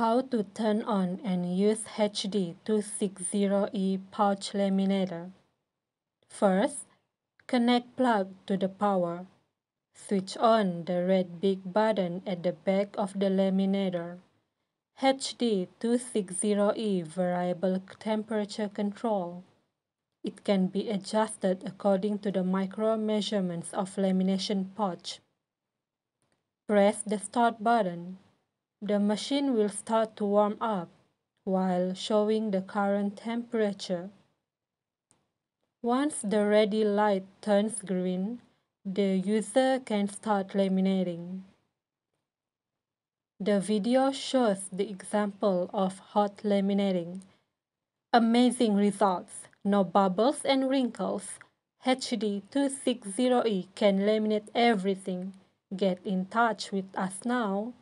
How to turn on and use HD260E pouch laminator. First, connect plug to the power. Switch on the red big button at the back of the laminator. HD260E variable temperature control. It can be adjusted according to the micro measurements of lamination pouch. Press the start button. The machine will start to warm up while showing the current temperature. Once the ready light turns green, the user can start laminating. The video shows the example of hot laminating. Amazing results, no bubbles and wrinkles. HD260E can laminate everything. Get in touch with us now.